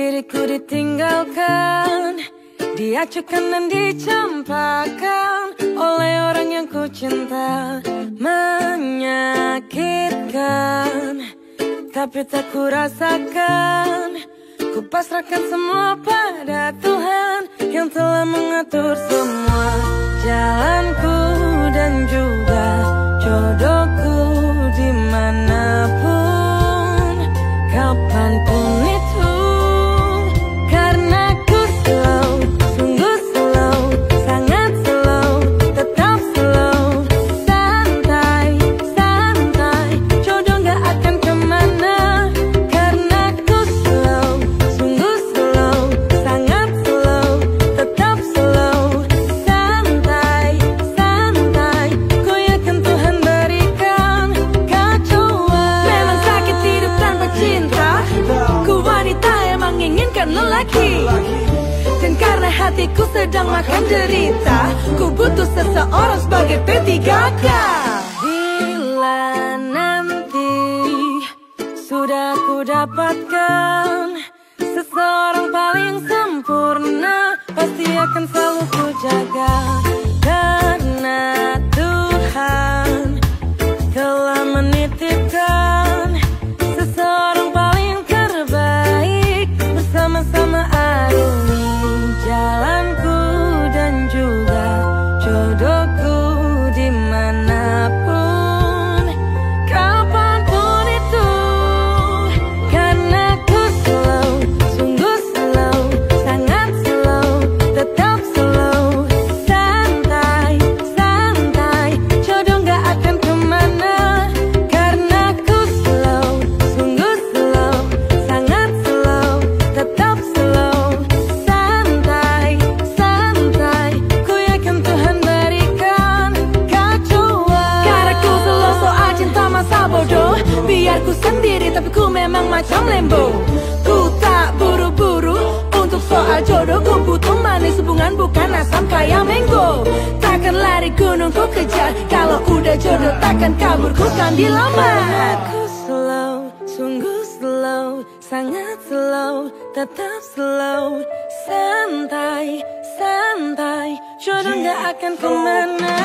Diriku ditinggalkan Diacukan dan dicampakkan Oleh orang yang ku cinta Menyakitkan. Tapi tak ku rasakan Ku pasrahkan semua pada Tuhan Yang telah mengatur semua Jalanku dan juga menginginkan lelaki. Dan karena hatiku sedang makan derita Ku butuh seseorang sebagai P3K Bila nanti sudah ku dapatkan Seseorang paling sempurna Pasti akan selalu ku jaga macam lembo Ku tak buru-buru untuk soal jodoh. Ku butuh manis hubungan bukan asam kayak mango. Takkan lari gunung ku kejar. Kalau udah jodoh takkan kabur. Ku kan dilamar. Aku slow, sungguh slow Sangat slow, tetap slow. Santai, santai Jodoh gak akan ke mana